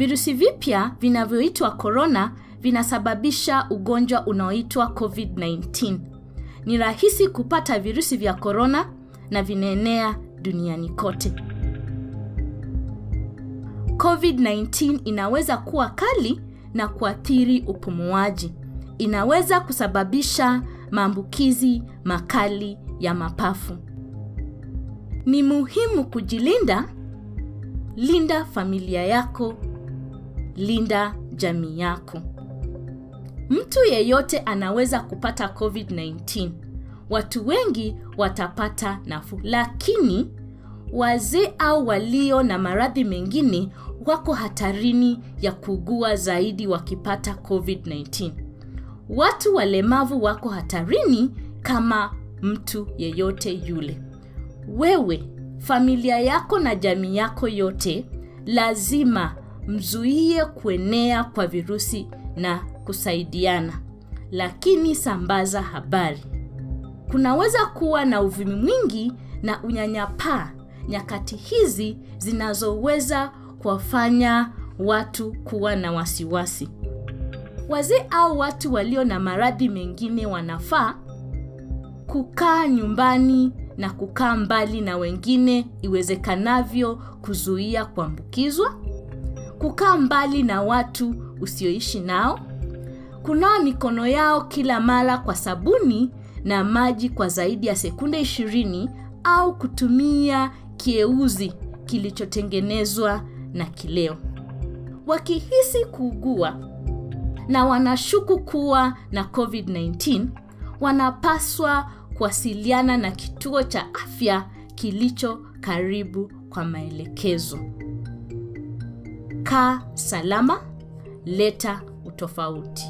virusi vipya vinavyoitwa korona vinasababisha ugonjwa unaoitwa covid-19 ni rahisi kupata virusi vya korona na vinaenea duniani kote. Covid-19 inaweza kuwa kali na kuathiri upumuaji. Inaweza kusababisha maambukizi makali ya mapafu. Ni muhimu kujilinda. Linda familia yako linda jamii yako. Mtu yeyote anaweza kupata covid-19 watu wengi watapata nafuu lakini wazee au walio na maradhi mengine wako hatarini ya kugua zaidi wakipata covid-19 watu walemavu wako hatarini kama mtu yeyote yule. Wewe familia yako na jamii yako yote lazima mzuie kuenea kwa virusi na kusaidiana. Lakini sambaza habari. Kunaweza kuwa na uvumi mwingi na unyanyapaa nyakati hizi zinazoweza kuwafanya watu kuwa na wasiwasi. Wazee au watu walio na maradhi mengine wanafaa kukaa nyumbani na kukaa mbali na wengine iwezekanavyo kuzuia kuambukizwa kukaa mbali na watu usioishi nao kunawa mikono yao kila mara kwa sabuni na maji kwa zaidi ya sekunde 20 au kutumia kieuzi kilichotengenezwa na kileo. Wakihisi kuugua na wanashuku kuwa na covid-19 wanapaswa kuwasiliana na kituo cha afya kilicho karibu kwa maelekezo kaa salama leta utofauti